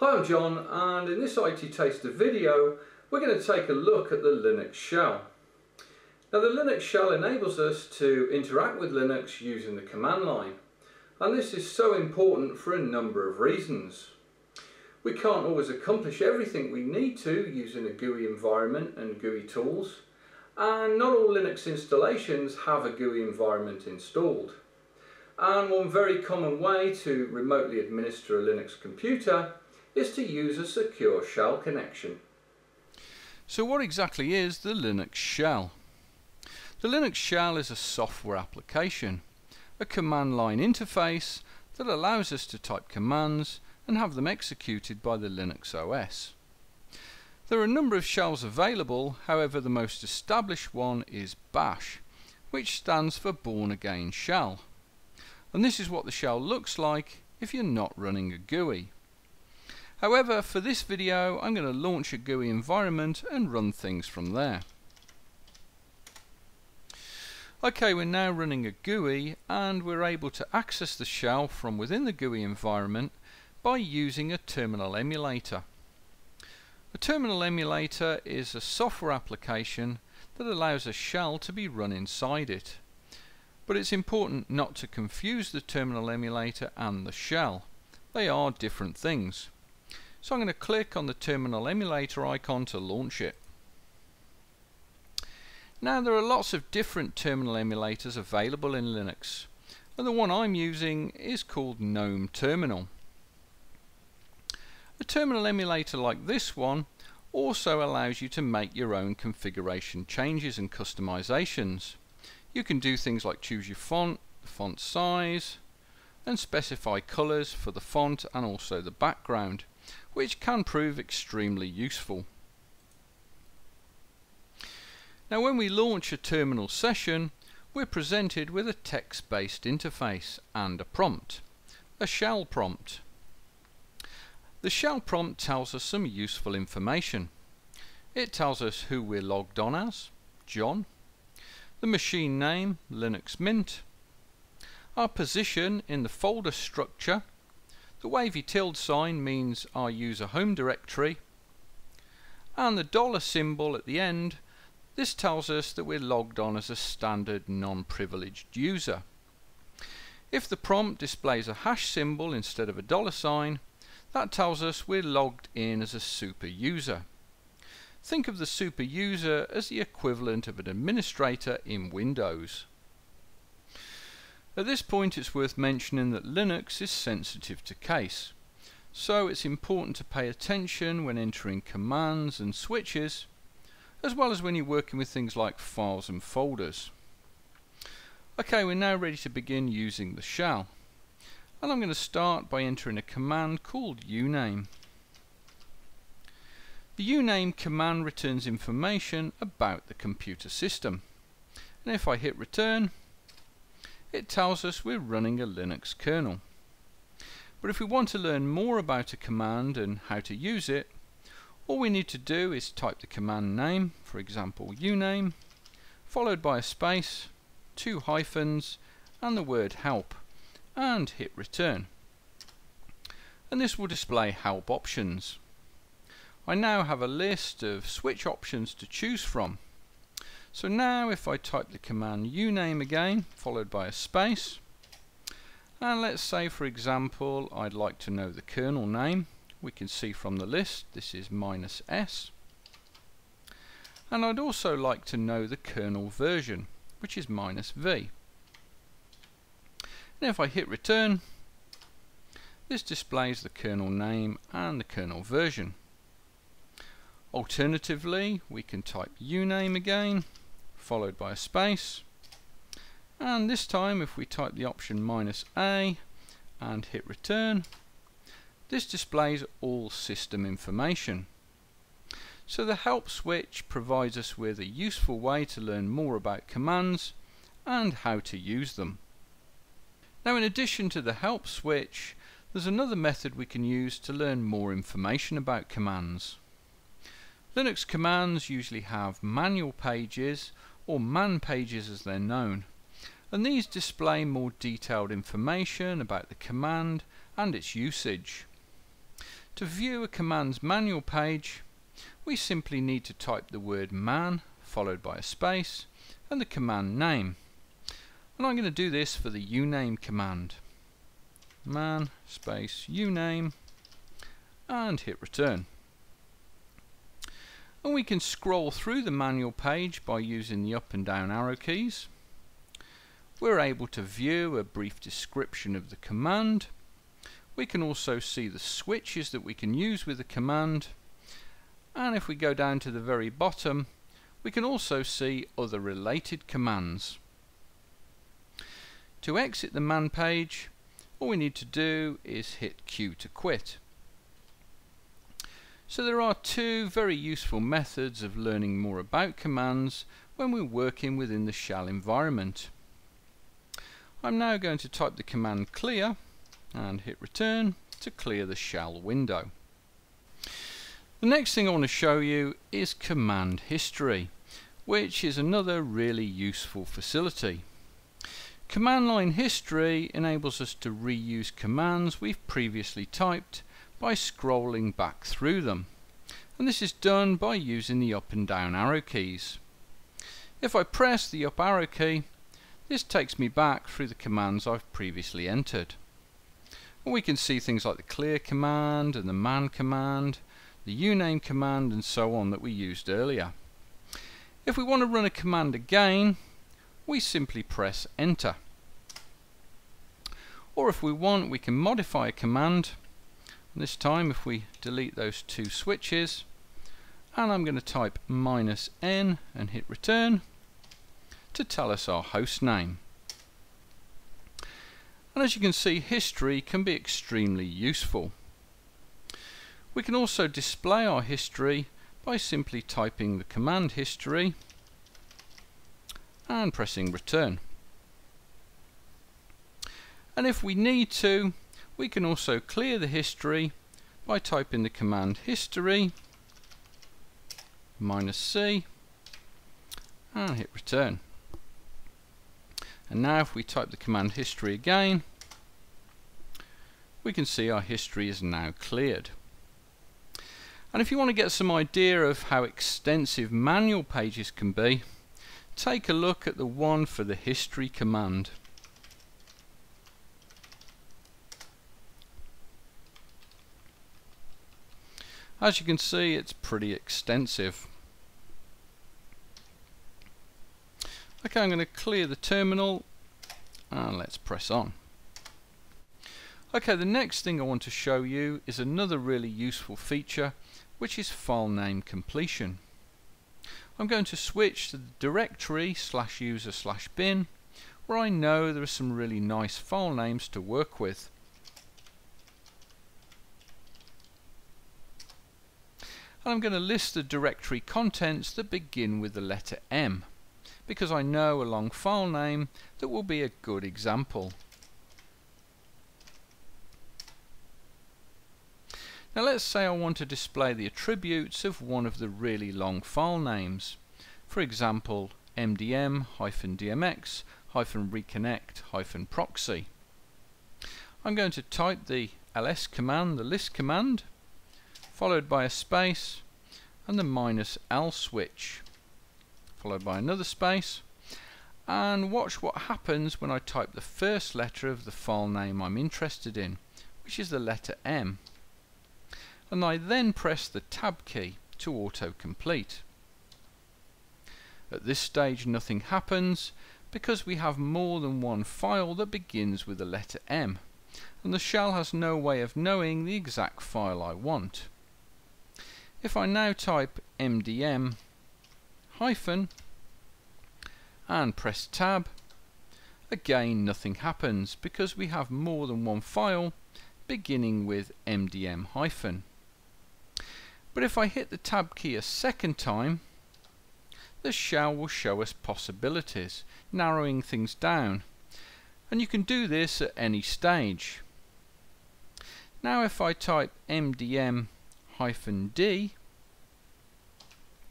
Hi, I'm John and in this IT Taster video we're going to take a look at the Linux shell. Now the Linux shell enables us to interact with Linux using the command line and this is so important for a number of reasons. We can't always accomplish everything we need to using a GUI environment and GUI tools and not all Linux installations have a GUI environment installed. And one very common way to remotely administer a Linux computer is to use a secure shell connection. So what exactly is the Linux shell? The Linux shell is a software application, a command line interface that allows us to type commands and have them executed by the Linux OS. There are a number of shells available, however the most established one is Bash, which stands for Bourne Again Shell. And this is what the shell looks like if you're not running a GUI. However, for this video I'm going to launch a GUI environment and run things from there. Okay, we're now running a GUI and we're able to access the shell from within the GUI environment by using a terminal emulator. A terminal emulator is a software application that allows a shell to be run inside it. But it's important not to confuse the terminal emulator and the shell. They are different things. So I'm going to click on the terminal emulator icon to launch it. Now there are lots of different terminal emulators available in Linux and the one I'm using is called GNOME Terminal. A terminal emulator like this one also allows you to make your own configuration changes and customizations. You can do things like choose your font, font size and specify colors for the font and also the background which can prove extremely useful. Now when we launch a terminal session we're presented with a text-based interface and a prompt, a shell prompt. The shell prompt tells us some useful information. It tells us who we're logged on as, John, the machine name, Linux Mint, our position in the folder structure, the wavy tilde sign means I use a home directory and the dollar symbol at the end this tells us that we're logged on as a standard non-privileged user. If the prompt displays a hash symbol instead of a dollar sign that tells us we're logged in as a super user. Think of the super user as the equivalent of an administrator in Windows. At this point it's worth mentioning that Linux is sensitive to case, so it's important to pay attention when entering commands and switches, as well as when you're working with things like files and folders. Okay, we're now ready to begin using the shell. And I'm going to start by entering a command called uname. The uname command returns information about the computer system. And if I hit return, it tells us we're running a Linux kernel. But if we want to learn more about a command and how to use it, all we need to do is type the command name, for example uname, followed by a space, two hyphens, and the word help, and hit return. And this will display help options. I now have a list of switch options to choose from. So now if I type the command uname again, followed by a space, and let's say for example I'd like to know the kernel name, we can see from the list this is minus s, and I'd also like to know the kernel version, which is minus v. And if I hit return, this displays the kernel name and the kernel version. Alternatively, we can type uname again, followed by a space. And this time, if we type the option minus A and hit return, this displays all system information. So the help switch provides us with a useful way to learn more about commands and how to use them. Now in addition to the help switch, there's another method we can use to learn more information about commands. Linux commands usually have manual pages or man pages as they're known and these display more detailed information about the command and its usage. To view a command's manual page, we simply need to type the word man followed by a space and the command name. And I'm going to do this for the uname command. Man space uname and hit return. And we can scroll through the manual page by using the up and down arrow keys. We're able to view a brief description of the command. We can also see the switches that we can use with the command. And if we go down to the very bottom, we can also see other related commands. To exit the man page, all we need to do is hit Q to quit. So there are two very useful methods of learning more about commands when we're working within the shell environment. I'm now going to type the command clear and hit return to clear the shell window. The next thing I want to show you is command history, which is another really useful facility. Command line history enables us to reuse commands we've previously typed by scrolling back through them. And this is done by using the up and down arrow keys. If I press the up arrow key, this takes me back through the commands I've previously entered. And we can see things like the clear command and the man command the uname command and so on that we used earlier. If we want to run a command again, we simply press enter. Or if we want, we can modify a command. And this time if we delete those two switches, and I'm going to type minus n and hit return to tell us our host name. And as you can see, history can be extremely useful. We can also display our history by simply typing the command history and pressing return. And if we need to, we can also clear the history by typing the command history minus C and hit return. And now if we type the command history again, we can see our history is now cleared. And if you want to get some idea of how extensive manual pages can be, take a look at the one for the history command. As you can see, it's pretty extensive. Okay, I'm going to clear the terminal and let's press on. Okay, the next thing I want to show you is another really useful feature which is file name completion. I'm going to switch to the directory slash user slash bin where I know there are some really nice file names to work with. And I'm going to list the directory contents that begin with the letter M because I know a long file name that will be a good example. Now let's say I want to display the attributes of one of the really long file names. For example, mdm-dmx-reconnect-proxy. I'm going to type the ls command, the list command, followed by a space and the minus l switch, followed by another space, and watch what happens when I type the first letter of the file name I'm interested in, which is the letter M and I then press the tab key to auto-complete. At this stage nothing happens because we have more than one file that begins with the letter M and the shell has no way of knowing the exact file I want. If I now type mdm hyphen and press tab again nothing happens because we have more than one file beginning with mdm hyphen. But if I hit the tab key a second time, the shell will show us possibilities, narrowing things down. And you can do this at any stage. Now if I type mdm-d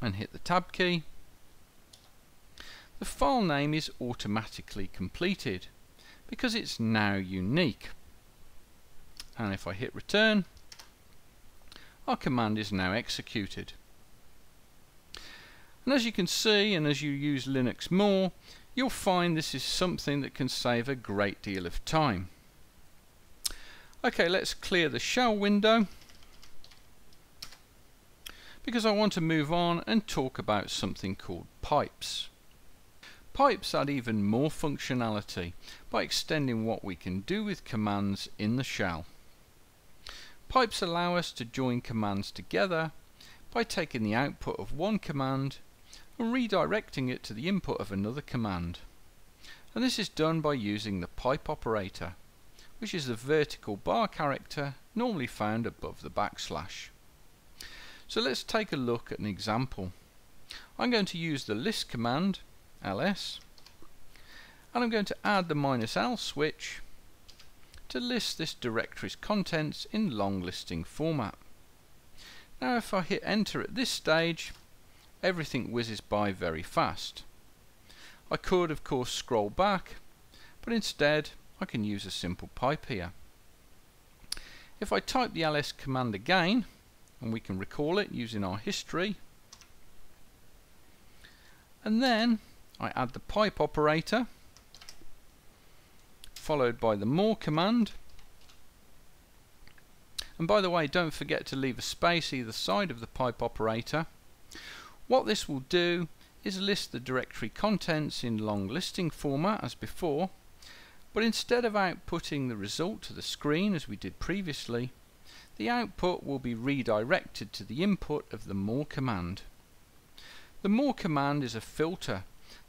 and hit the tab key, the file name is automatically completed because it's now unique. And if I hit return, our command is now executed. And as you can see, and as you use Linux more, you'll find this is something that can save a great deal of time. Okay, let's clear the shell window because I want to move on and talk about something called pipes. Pipes add even more functionality by extending what we can do with commands in the shell. Pipes allow us to join commands together by taking the output of one command and redirecting it to the input of another command. And this is done by using the pipe operator, which is the vertical bar character normally found above the backslash. So let's take a look at an example. I'm going to use the list command, ls, and I'm going to add the minus "-l" switch to list this directory's contents in long listing format. Now if I hit enter at this stage, everything whizzes by very fast. I could of course scroll back, but instead I can use a simple pipe here. If I type the ls command again, and we can recall it using our history, and then I add the pipe operator followed by the more command. And by the way, don't forget to leave a space either side of the pipe operator. What this will do is list the directory contents in long listing format as before, but instead of outputting the result to the screen as we did previously, the output will be redirected to the input of the more command. The more command is a filter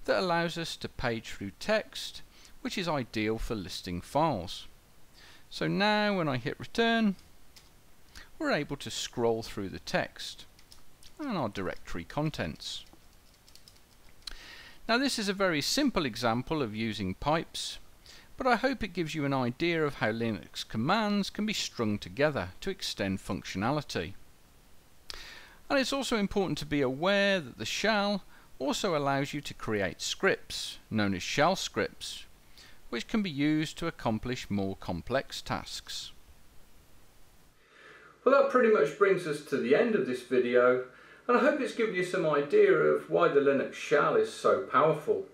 that allows us to page through text which is ideal for listing files. So now when I hit return, we're able to scroll through the text and our directory contents. Now this is a very simple example of using pipes, but I hope it gives you an idea of how Linux commands can be strung together to extend functionality. And it's also important to be aware that the shell also allows you to create scripts, known as shell scripts, which can be used to accomplish more complex tasks. Well that pretty much brings us to the end of this video and I hope it's given you some idea of why the Linux shell is so powerful.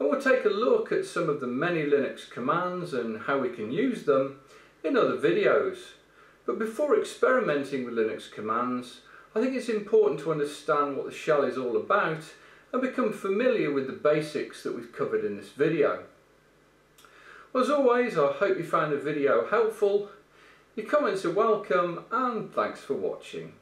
And we'll take a look at some of the many Linux commands and how we can use them in other videos. But before experimenting with Linux commands, I think it's important to understand what the shell is all about and become familiar with the basics that we've covered in this video. As always, I hope you found the video helpful. Your comments are welcome and thanks for watching.